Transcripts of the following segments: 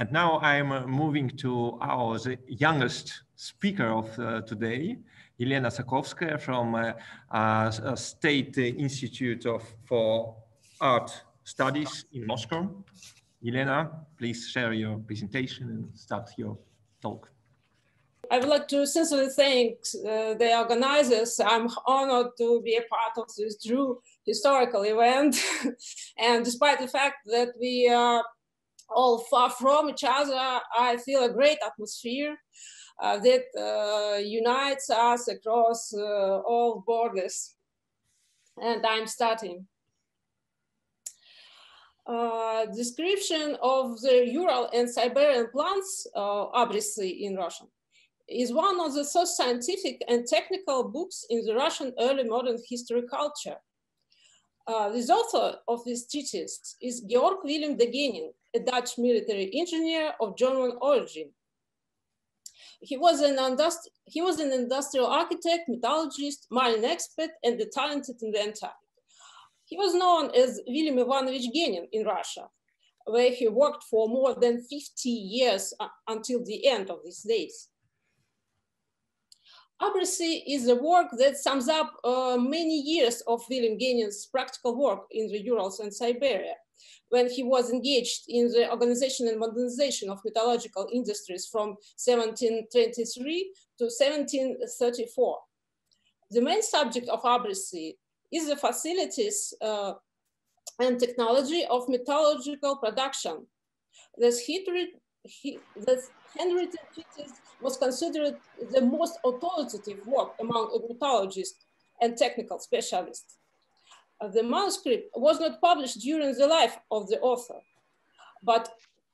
And now I'm uh, moving to our youngest speaker of uh, today, Elena Sakovskaya from uh, uh, State Institute of, for Art Studies in Moscow. Elena, please share your presentation and start your talk. I would like to sincerely thank uh, the organizers. I'm honored to be a part of this true historical event. and despite the fact that we are all far from each other, I feel a great atmosphere uh, that uh, unites us across uh, all borders. And I'm starting. Uh, description of the Ural and Siberian plants, uh, in Russian, is one of the first scientific and technical books in the Russian early modern history culture. Uh, the author of this treatise is Georg Wilhelm de Gennin, a Dutch military engineer of German origin. He was an, he was an industrial architect, metallurgist, mining expert, and a talented inventor. He was known as William Ivanovich Genin in Russia, where he worked for more than 50 years uh, until the end of his days. Abrisi is a work that sums up uh, many years of William Genin's practical work in the Urals and Siberia when he was engaged in the organization and modernization of metallurgical industries from 1723 to 1734. The main subject of Abrisi is the facilities uh, and technology of metallurgical production. This, this handwritten treatise was considered the most authoritative work among metallurgists and technical specialists the manuscript was not published during the life of the author. But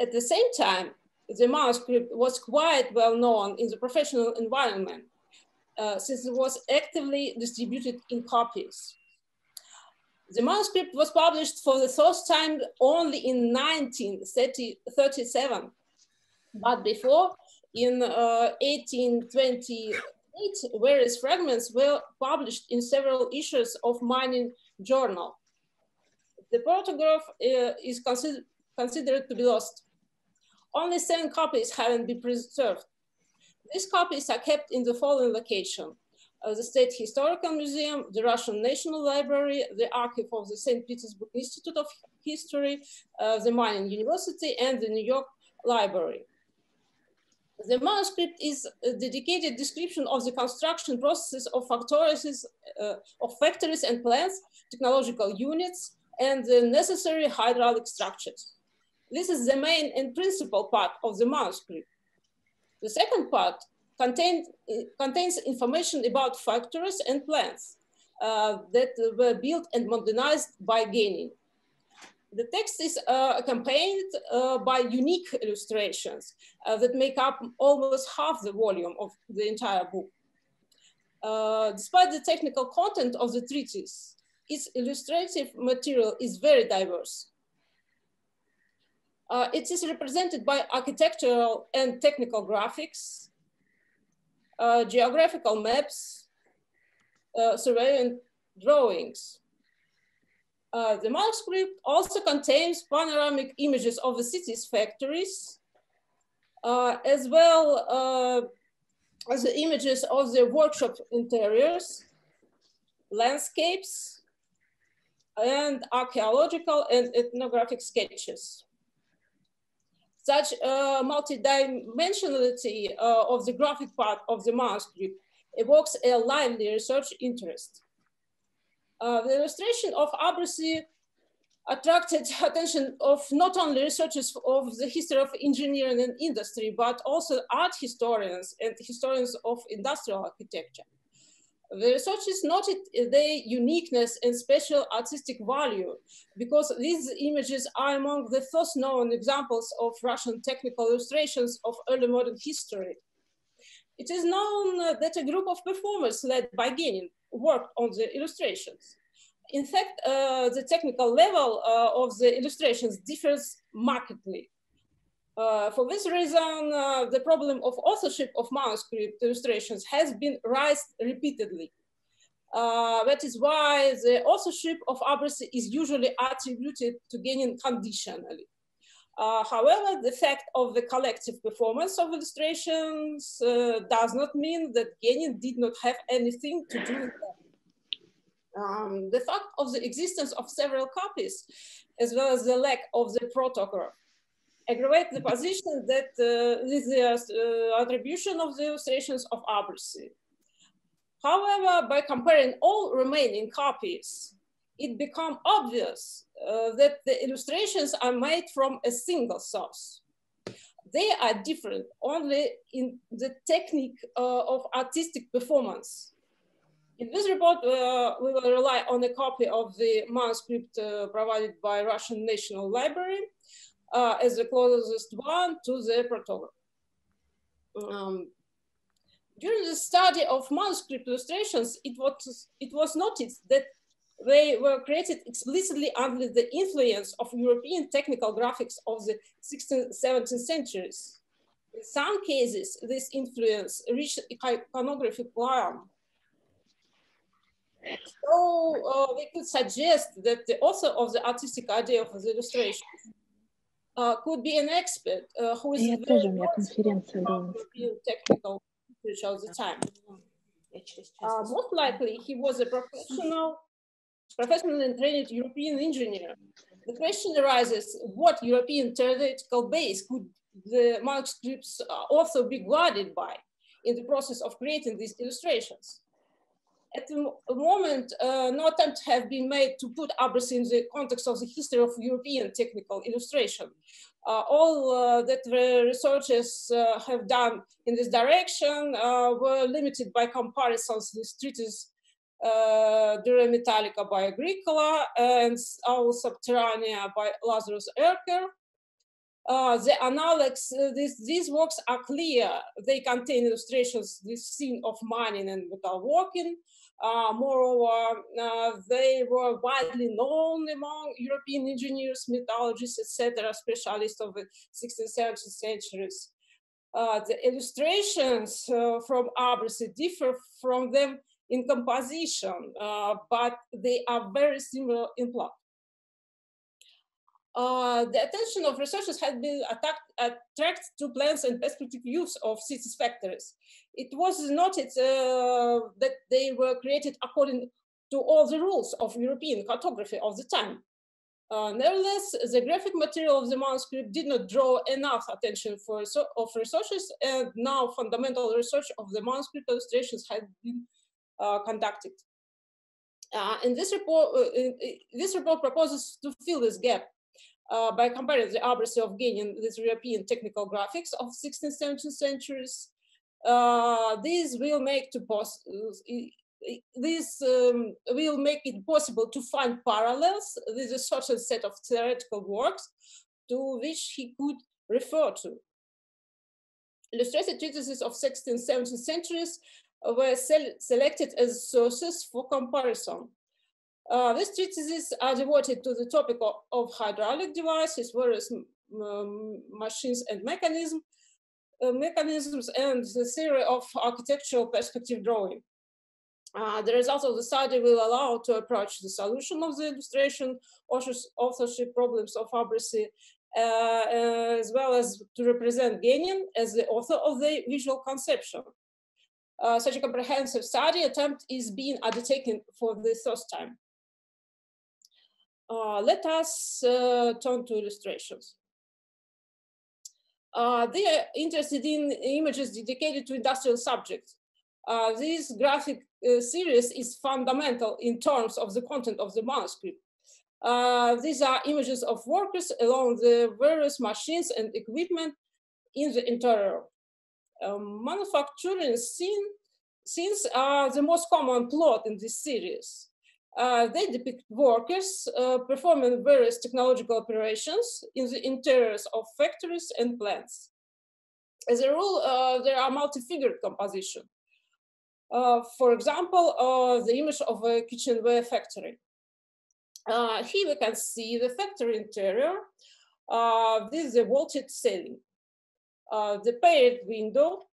at the same time, the manuscript was quite well known in the professional environment uh, since it was actively distributed in copies. The manuscript was published for the first time only in 1937, but before in uh, 1828, various fragments were published in several issues of mining journal. The protograph uh, is consider considered to be lost. Only seven copies haven't been preserved. These copies are kept in the following location. Uh, the State Historical Museum, the Russian National Library, the Archive of the St. Petersburg Institute of History, uh, the Mining University, and the New York Library. The manuscript is a dedicated description of the construction processes of factories, uh, of factories and plants, technological units, and the necessary hydraulic structures. This is the main and principal part of the manuscript. The second part contained, contains information about factories and plants uh, that were built and modernized by Genin. The text is uh, accompanied uh, by unique illustrations uh, that make up almost half the volume of the entire book. Uh, despite the technical content of the treatise, its illustrative material is very diverse. Uh, it is represented by architectural and technical graphics, uh, geographical maps, surveying drawings, uh, the manuscript also contains panoramic images of the city's factories, uh, as well uh, as the images of the workshop interiors, landscapes, and archaeological and ethnographic sketches. Such uh, multidimensionality uh, of the graphic part of the manuscript evokes a lively research interest. Uh, the illustration of Abrisi attracted attention of not only researchers of the history of engineering and industry, but also art historians and historians of industrial architecture. The researchers noted their uniqueness and special artistic value because these images are among the first known examples of Russian technical illustrations of early modern history. It is known that a group of performers led by Genin worked on the illustrations. In fact, uh, the technical level uh, of the illustrations differs markedly. Uh, for this reason, uh, the problem of authorship of manuscript illustrations has been raised repeatedly. Uh, that is why the authorship of Abrisi is usually attributed to Genin conditionally. Uh, however, the fact of the collective performance of illustrations uh, does not mean that Genin did not have anything to do with them. Um, the fact of the existence of several copies, as well as the lack of the protograph, aggravate the position that uh, with the uh, attribution of the illustrations of Abrisi. However, by comparing all remaining copies, it becomes obvious uh, that the illustrations are made from a single source. They are different only in the technique uh, of artistic performance. In this report, uh, we will rely on a copy of the manuscript uh, provided by Russian National Library uh, as the closest one to the protograph. Um, during the study of manuscript illustrations, it was, it was noticed that they were created explicitly under the influence of European technical graphics of the 16th, 17th centuries. In some cases, this influence reached iconographic realm. So uh, we could suggest that the author of the artistic idea of the illustration uh, could be an expert uh, who is very European technical research of the time. Uh, most likely, he was a professional professional and trained European engineer. The question arises, what European theoretical base could the Marx manuscripts also be guarded by in the process of creating these illustrations? At the moment, uh, no attempt have been made to put Abrisi in the context of the history of European technical illustration. Uh, all uh, that the researchers uh, have done in this direction uh, were limited by comparisons with treatises uh, De Re Metallica by Agricola and Aula Subterranea by Lazarus Ercker. Uh, the analogs, uh, this, these works are clear. They contain illustrations, this scene of mining and metalworking. Uh, moreover, uh, they were widely known among European engineers, metallurgists, etc., specialists of the 16th, 17th centuries. Uh, the illustrations uh, from Abrisi differ from them in composition, uh, but they are very similar in plot. Uh, the attention of researchers had been attacked, attracted to plans and perspective use of cities factories. It was noted uh, that they were created according to all the rules of European cartography of the time. Uh, nevertheless, the graphic material of the manuscript did not draw enough attention for of researchers, and now fundamental research of the manuscript illustrations had been conducted. Uh, and this report, uh, this report proposes to fill this gap uh, by comparing the Abrisi of Genin with European technical graphics of 16th, 17th centuries. Uh, this will make to pos this um, will make it possible to find parallels with a certain set of theoretical works to which he could refer to. Illustrated treatises of 16th, 17th centuries were selected as sources for comparison. Uh, these treatises are devoted to the topic of, of hydraulic devices, various machines and mechanism, uh, mechanisms, and the theory of architectural perspective drawing. Uh, the results of the study will allow to approach the solution of the illustration authorship problems of Abrisi, uh, as well as to represent Genin as the author of the visual conception. Uh, such a comprehensive study attempt is being undertaken for the first time. Uh, let us uh, turn to illustrations. Uh, they are interested in images dedicated to industrial subjects. Uh, this graphic uh, series is fundamental in terms of the content of the manuscript. these are images of workers along the various machines and equipment in the interior um, manufacturing scene, scenes are the most common plot in this series. Uh, they depict workers uh, performing various technological operations in the interiors of factories and plants. As a rule, uh, there are multi-figured composition. Uh, for example, uh, the image of a kitchenware factory. Uh, here we can see the factory interior. this is a vaulted ceiling uh, the paired window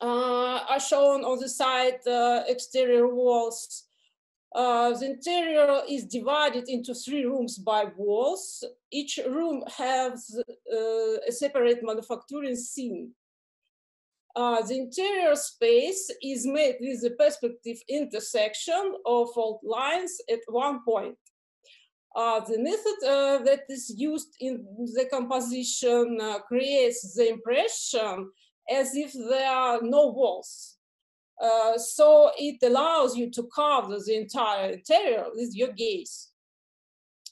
uh, are shown on the side uh, exterior walls. Uh, the interior is divided into three rooms by walls. Each room has uh, a separate manufacturing scene. Uh, the interior space is made with a perspective intersection of fault lines at one point. The method uh, that is used in the composition uh, creates the impression as if there are no walls. Uh, so it allows you to cover the entire interior with your gaze.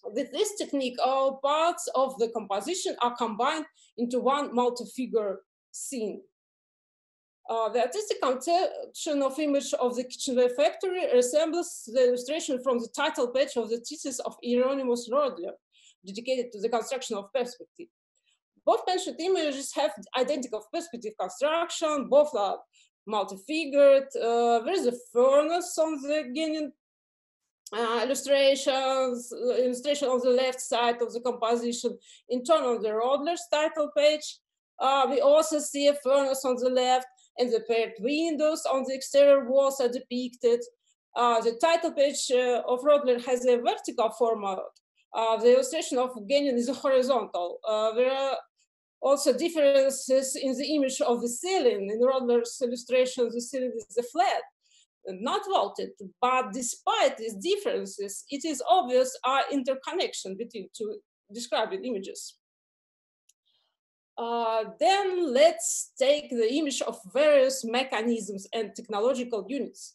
With this technique, all parts of the composition are combined into one multi-figure scene. Uh, the artistic conception of image of the kitchenware factory resembles the illustration from the title page of the thesis of Hieronymus Rodler, dedicated to the construction of perspective. Both mentioned images have identical perspective construction, both are multi-figured. Uh, there is a furnace on the beginning uh, illustrations, illustration on the left side of the composition. In turn, on the Rodler's title page, uh, we also see a furnace on the left and the paired windows on the exterior walls are depicted. Uh, the title page uh, of Rodler has a vertical format. the illustration of Genin is horizontal. there are also differences in the image of the ceiling. In Rodler's illustration, the ceiling is a flat, not vaulted. But despite these differences, it is obvious our interconnection between two described images. Uh, then let's take the image of various mechanisms and technological units.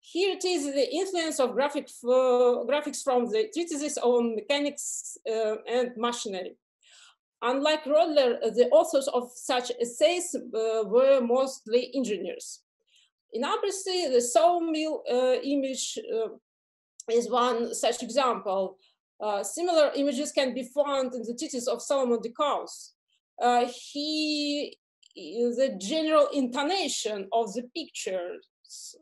Here it is the influence of graphic, uh, graphics from the treatises on mechanics uh, and machinery. Unlike Rodler, the authors of such essays uh, were mostly engineers. In Abrisi, the sawmill uh, image uh, is one such example. Uh, similar images can be found in the treatise of Solomon de Caus. Uh, he, the general intonation of the pictures,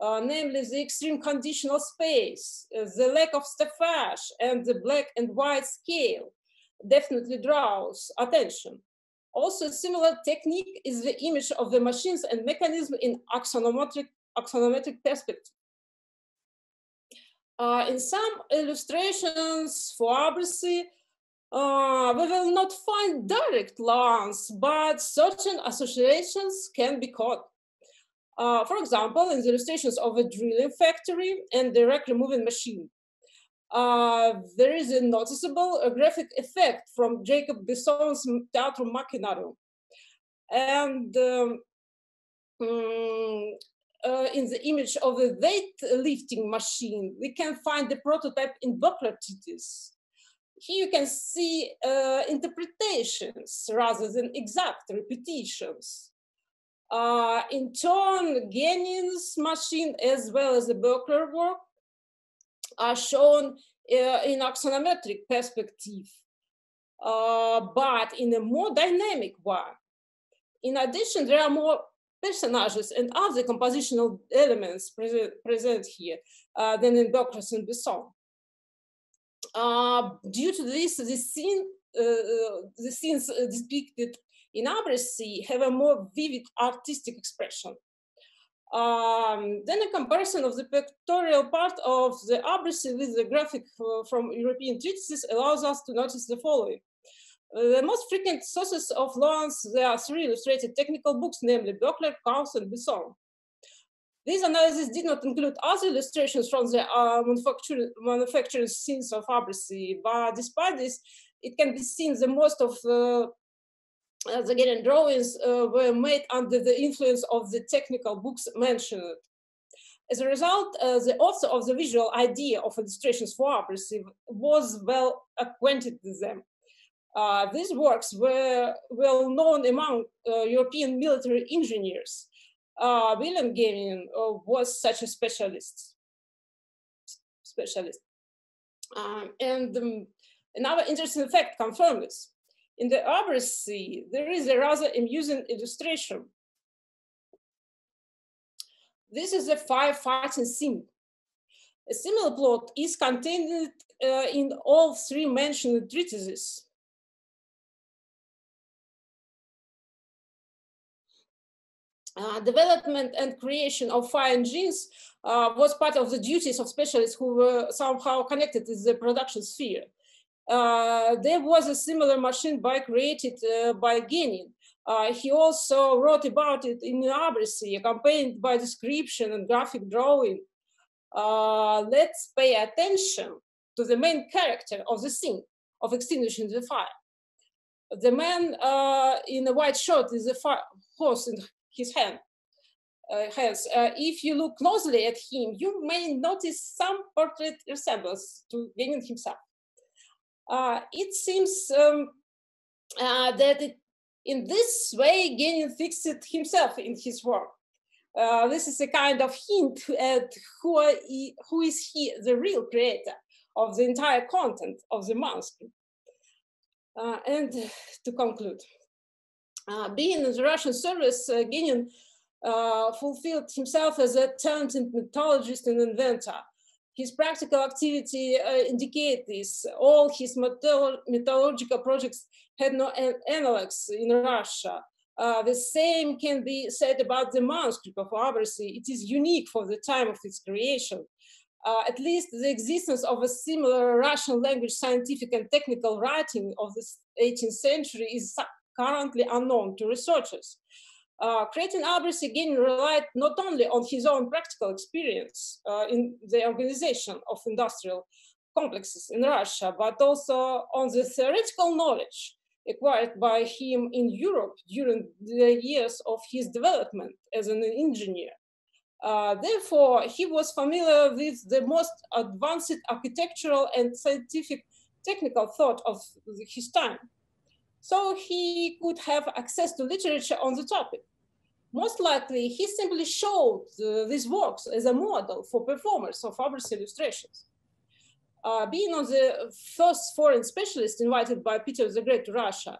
uh, namely the extreme conditional space, the lack of staffage, and the black and white scale, definitely draws attention. Also, similar technique is the image of the machines and mechanism in axonometric, axonometric perspective. Uh, in some illustrations for Abrisi, uh, we will not find direct lines, but certain associations can be caught. Uh, for example, in the illustrations of a drilling factory and direct removing machine, uh, there is a noticeable graphic effect from Jacob Besson's Theatrum Machinarum. And um, um, uh, in the image of a weight lifting machine, we can find the prototype in Böckler-treatise. Here you can see uh, interpretations rather than exact repetitions. Uh, in turn, Genin's machine as well as the Böckler work are shown uh, in axonometric perspective, uh, but in a more dynamic one. In addition, there are more personages and other compositional elements present, present here uh, than in Böckler's and Besson. Due to this, the scene, uh, uh, the scenes depicted in Abrisi have a more vivid artistic expression. Um, then a comparison of the pictorial part of the Abrisi with the graphic uh, from European treatises allows us to notice the following. Uh, the most frequent sources of loans, there are three illustrated technical books, namely Böckler, Caus, and Besson. These analyses did not include other illustrations from the uh, manufacturing, manufacturing scenes of Abrisi, but despite this, it can be seen the most of uh, uh, the Genin drawings uh, were made under the influence of the technical books mentioned. As a result, uh, the author of the visual idea of illustrations for Abrisi was well acquainted with them. Uh, these works were well known among uh, European military engineers. Uh, William Genin was such a specialist. Specialist. Um, and um, another interesting fact confirms this. In the Abrisi, there is a rather amusing illustration. This is a firefighting scene. A similar plot is contained uh, in all three mentioned treatises. Uh, development and creation of fine genes uh, was part of the duties of specialists who were somehow connected with the production sphere. Uh, there was a similar machine by created uh, by Genin. Uh, he also wrote about it in Abrisi, accompanied by description and graphic drawing. Let's pay attention to the main character of the scene of extinguishing the fire. The man in a white shirt is a fire horse in his hand uh, has. Uh, if you look closely at him, you may notice some portrait resemblance to Genin himself. Uh, it seems um, uh, that it, in this way, Genin fixed himself in his work. Uh, this is a kind of hint at who, he, who is he, the real creator of the entire content of the manuscript. Uh, and to conclude, being in the Russian service, uh, Genin uh, fulfilled himself as a talented metallurgist and inventor. His practical activity uh, indicates this. All his metall metallurgical projects had no an analogs in Russia. Uh, the same can be said about the manuscript of Abrisi. It is unique for the time of its creation. Uh, at least the existence of a similar Russian language scientific and technical writing of the 18th century is currently unknown to researchers. Uh, creating Abrisi again relied not only on his own practical experience uh, in the organization of industrial complexes in Russia, but also on the theoretical knowledge acquired by him in Europe during the years of his development as an engineer. Uh, therefore, he was familiar with the most advanced architectural and scientific technical thought of his time so he could have access to literature on the topic. Most likely, he simply showed uh, these works as a model for performers of Faber's illustrations. Uh, being on the first foreign specialist invited by Peter the Great to Russia,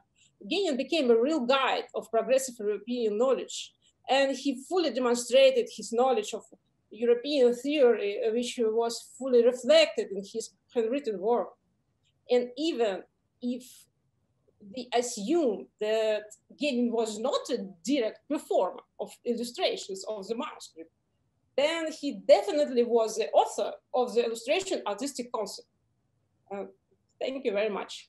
Genin became a real guide of progressive European knowledge, and he fully demonstrated his knowledge of European theory, which was fully reflected in his handwritten work. And even if they assume that Genin was not a direct performer of illustrations of the manuscript, then he definitely was the author of the illustration artistic concept. Uh, thank you very much.